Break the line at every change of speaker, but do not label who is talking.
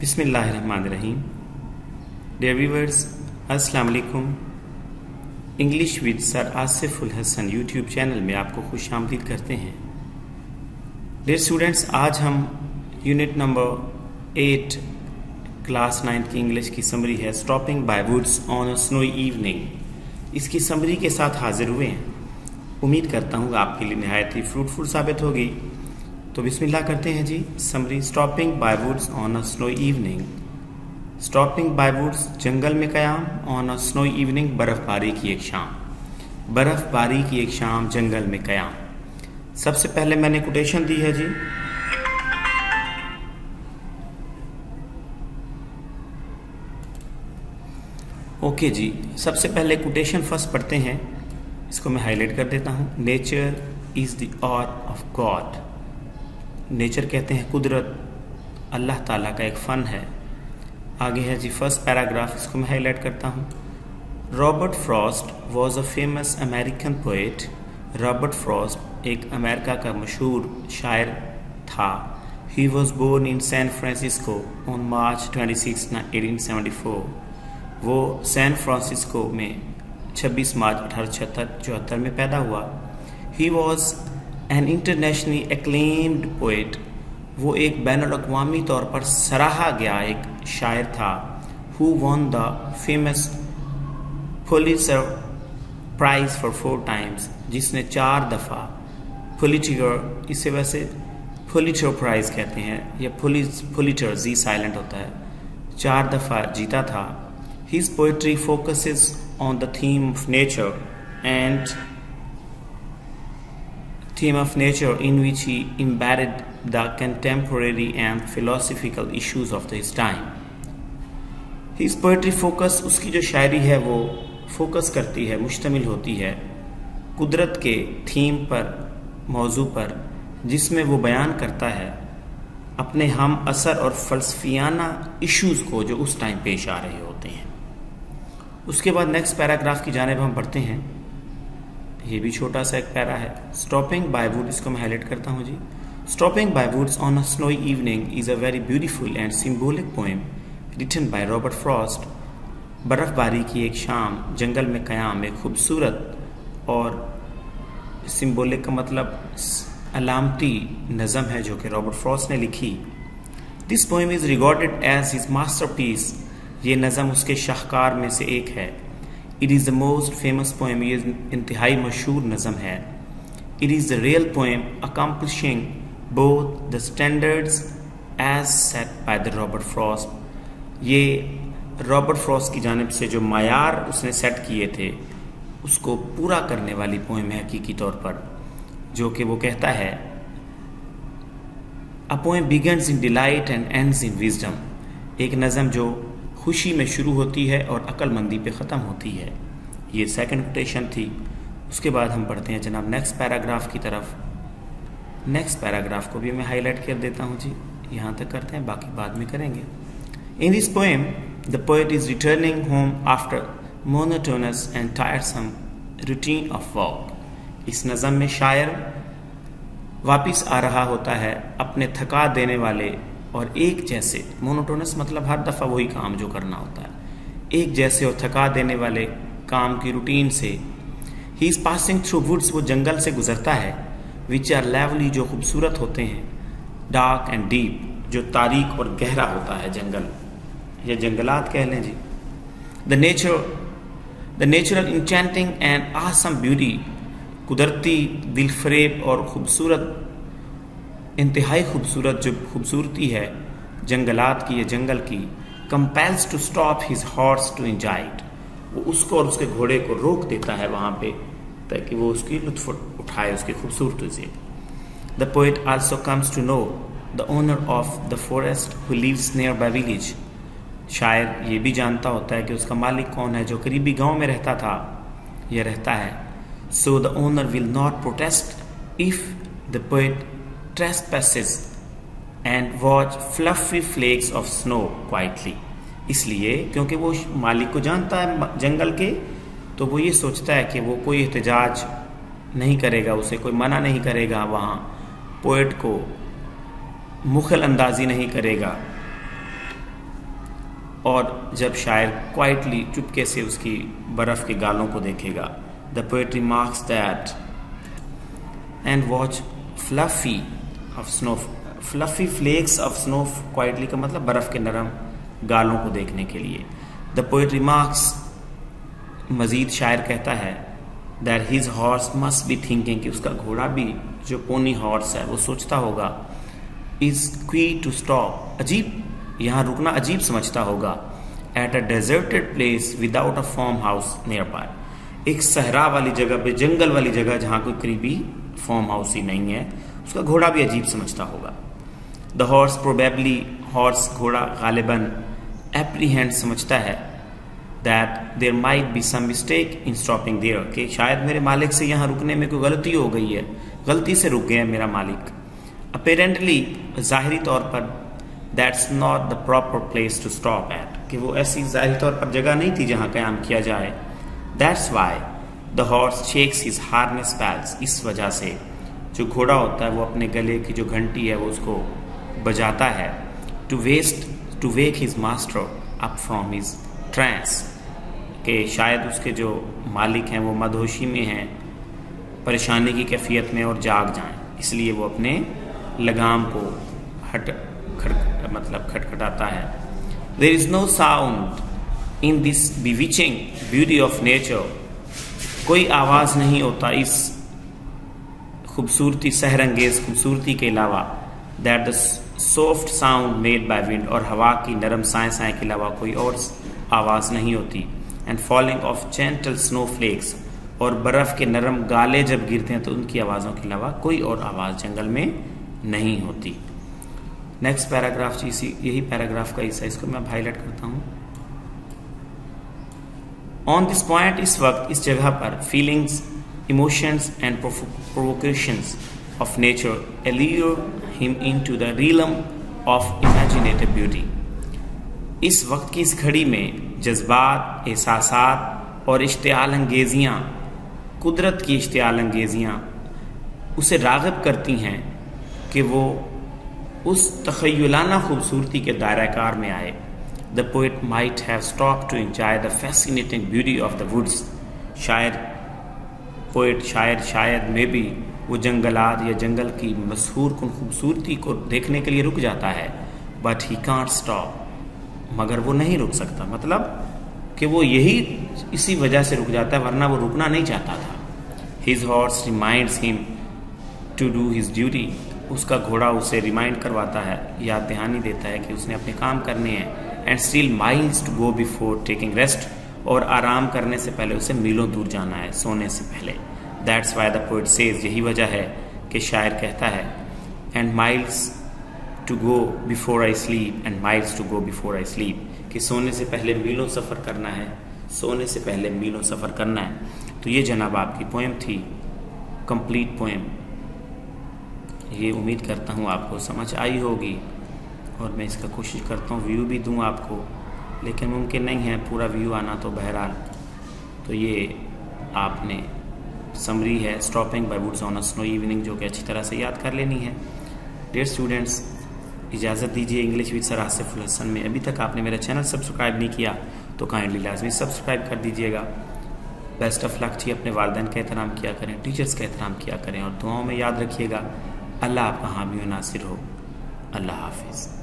बिस्मिल्लाहिर्रहमानिर्रहीम। Dear viewers अस्सलाम English with sir Asiful Hasan YouTube channel में आपको खुश आमदीद करते हैं। डियर स्टूडेंट्स आज हम unit number eight class ninth की इंग्लिश की समरी है stopping by woods on a snowy evening इसकी समरी के साथ हाजिर हुए हैं। उम्मीद करता हूँ आपके लिए नहायत ही फ्रूटफुल साबित होगी तो बिस्मिल्लाह करते हैं जी। Summary stopping by woods on a snow evening stopping by woods जंगल में कयाम ऑन अ स्नो इवनिंग बर्फबारी की एक शाम। बर्फबारी की एक शाम, जंगल में कयाम। सबसे पहले मैंने कोटेशन दी है जी। ओके जी, सबसे पहले कोटेशन फ़र्स्ट पढ़ते हैं। इसको मैं हाईलाइट कर देता हूँ। Nature is the art of God nature कहते हैं कुदरत। अल्लाह ताला का एक फ़न है। आगे है जी, फ़र्स्ट पैराग्राफ, इसको मैं हाईलाइट करता हूँ। Robert Frost was a famous American poet Robert Frost एक अमेरिका का मशहूर शायर था। He was born in San Francisco on March 26 1874 वो सैन फ्रांसिस्को में 26 मार्च अठारह चौहत्तर में पैदा हुआ। He was an internationally acclaimed poet वो एक बैन अवी तौर पर सराहा गया एक शायर था who won the famous Pulitzer prize for four times जिसने चार दफ़ा पुलिटिकर इसे वैसे पुलिटर प्राइज कहते हैं, या पुलिस पुलिटर जी साइलेंट होता है। चार दफ़ा जीता था। His poetry focuses on the theme of nature and theme of nature in which he embedded the contemporary and philosophical issues of his time. His poetry focus उसकी जो शायरी है वो फोकस करती है मुश्तमिल होती है कुदरत के थीम पर, मौजू पर, जिसमें वो बयान करता है अपने हम असर और फलसफियाना इश्यूज़ को जो उस टाइम पेश आ रहे होते हैं उसके बाद नेक्स्ट पैराग्राफ की जानब हम पढ़ते हैं ये भी छोटा सा एक पैरा है। स्टॉपिंग बाय वुड इसको मैं हाईलाइट करता हूँ जी। Stopping by woods on a snowy evening is a very beautiful and symbolic poem written by Robert Frost बर्फबारी की एक शाम, जंगल में कयाम, एक खूबसूरत और सिम्बोलिक का मतलब अलामती नज़म है जो कि रॉबर्ट फ्रॉस्ट ने लिखी। This poem is recorded as his masterpiece ये नज़म उसके शाहकार में से एक है। It is the most famous poem ये इंतहाई मशहूर नज़म है it is the real poem accomplishing both the standards as set by the Robert Frost ये रॉबर्ट फ्रॉस्ट की जानब से जो मैार उसने सेट किए थे उसको पूरा करने वाली पोएम है हकीकी तौर पर जो कि वो कहता है a poem begins in delight and ends in wisdom एक नज़म जो खुशी में शुरू होती है और अक्लमंदी पे ख़त्म होती है। ये सेकंड कोटेशन थी। उसके बाद हम पढ़ते हैं जनाब नेक्स्ट पैराग्राफ की तरफ़। नेक्स्ट पैराग्राफ को भी मैं हाईलाइट कर देता हूँ जी। यहाँ तक करते हैं, बाकी बाद में करेंगे। In this poem the poet is returning home after monotonous and tiresome routine of work इस नज़म में शायर वापिस आ रहा होता है अपने थका देने वाले और एक जैसे मोनोटोनस मतलब हर दफ़ा वही काम जो करना होता है। एक जैसे और थका देने वाले काम की रूटीन से he is passing through woods वो जंगल से गुजरता है विच आर लेवली जो खूबसूरत होते हैं डार्क एंड डीप जो तारीख और गहरा होता है जंगल, या जंगलात कह लें जी। The nature the natural enchanting and awesome beauty कुदरती दिलफरेब और ख़ूबसूरत इंतहाई खूबसूरत जो खूबसूरती है, जंगलात की या जंगल की compels to stop his horse to enjoy it वो उसको और उसके घोड़े को रोक देता है वहाँ पे, ताकि वो उसकी लुत्फ उठाए, उसकी खूबसूरती से। The poet also comes to know the owner of the forest who lives nearby village शायद ये भी जानता होता है कि उसका मालिक कौन है जो करीबी गाँव में रहता था, या रहता है। So the owner will not protest if the poet trespasses and watch fluffy flakes of snow quietly. इसलिए क्योंकि वो मालिक को जानता है जंगल के तो वो ये सोचता है कि वो कोई एहतजाज नहीं करेगा, उसे कोई मना नहीं करेगा वहाँ। पोइट को मुखल अंदाजी नहीं करेगा। और जब शायर क्वाइटली चुपके से उसकी बर्फ़ के गालों को देखेगा the poetry marks that and watch fluffy of snow fluffy flakes of snow quietly का मतलब बर्फ़ के नरम गालों को देखने के लिए। द पोएट्री मार्क्स मजीद शायर कहता है that his horse must be thinking कि उसका घोड़ा भी, जो पोनी हॉर्स है, वो सोचता होगा इज़ क्वी टू स्टॉप अजीब, यहाँ रुकना अजीब समझता होगा। At a deserted place without a farmhouse nearby एक सहरा वाली जगह पे, जंगल वाली जगह जहाँ कोई करीबी फॉर्म हाउस ही नहीं है। उसका घोड़ा भी अजीब समझता होगा। द हॉर्स प्रोबेबली हॉर्स घोड़ा गालिबन एप्रीहेंड समझता है that there might be some mistake in stopping there कि शायद मेरे मालिक से यहाँ रुकने में कोई गलती हो गई है। गलती से रुक गया है मेरा मालिक। अपेरेंटली ज़ाहरी तौर पर that's not the proper place to stop at कि वो ऐसी ज़ाहिर तौर पर जगह नहीं थी जहाँ क्याम किया जाए। That's why the horse shakes his harness bells इस वजह से। जो घोड़ा होता है वो अपने गले की जो घंटी है वो उसको बजाता है। To waste to wake his master up from his trance के शायद उसके जो मालिक हैं वो मदहोशी में हैं, परेशानी की कैफियत में और जाग जाएँ। इसलिए वो अपने लगाम को हट, खट मतलब खटखटाता है। There is no sound in this bewitching beauty of nature कोई आवाज़ नहीं होता इस खूबसूरती, सहरंगेज खूबसूरती के अलावा that the soft sound made by wind और हवा की नरम साए साए के अलावा कोई और आवाज़ नहीं होती। And falling of gentle snowflakes और बर्फ़ के नरम गाले जब गिरते हैं तो उनकी आवाज़ों के अलावा कोई और आवाज़ जंगल में नहीं होती। नेक्स्ट पैराग्राफ इसी, यही पैराग्राफ का हिस्सा, इसको मैं हाईलाइट करता हूँ। ऑन दिस पॉइंट इस वक्त, इस जगह पर feelings emotions and provocations of nature allure him into the realm of imaginative beauty इस वक्त की इस घड़ी में जज्बात एहसास और इश्तियाल अंगेजियाँ कुदरत की इश्तियाल अंगेजियाँ उसे रागब करती हैं कि वो उस तखयलाना खूबसूरती के दायरा कार में आए। The poet might have stop to enjoy the fascinating beauty of the woods शायद पोइट शायद शायद में भी वो जंगलात या जंगल की मशहूर कन खूबसूरती को देखने के लिए रुक जाता है बट ही कांट स्टॉप मगर वो नहीं रुक सकता। मतलब कि वो यही इसी वजह से रुक जाता है, वरना वो रुकना नहीं चाहता था। His horse reminds him to do his duty उसका घोड़ा उसे रिमाइंड करवाता है, याद दहानी देता है कि उसने अपने काम करने हैं and still miles to go before taking rest और आराम करने से पहले उसे मीलों दूर जाना है, सोने से पहले। That's why the poet says यही वजह है कि शायर कहता है and miles to go before I sleep and miles to go before I sleep कि सोने से पहले मीलों सफ़र करना है, सोने से पहले मीलों सफ़र करना है। तो ये जनाब आपकी पोएम थी कंप्लीट पोएम ये उम्मीद करता हूँ आपको समझ आई होगी, और मैं इसका कोशिश करता हूँ व्यू भी दूँ आपको। लेकिन मुमकिन नहीं है पूरा व्यू आना तो बहरहाल। तो ये आपने समरी है stopping by woods on a snow evening जो कि अच्छी तरह से याद कर लेनी है। डेयर स्टूडेंट्स इजाज़त दीजिए English with sir Asif Hasan में। अभी तक आपने मेरा चैनल सब्सक्राइब नहीं किया तो काइंडली लाजमी सब्सक्राइब कर दीजिएगा। बेस्ट ऑफ़ लक जी, अपने वालदेन का एहतराम किया करें टीचर्स का एहतराम किया करें, और दुआओं में याद रखिएगा, अल्लाह आपका हामी नासिर हो। अल्लाह हाफिज़।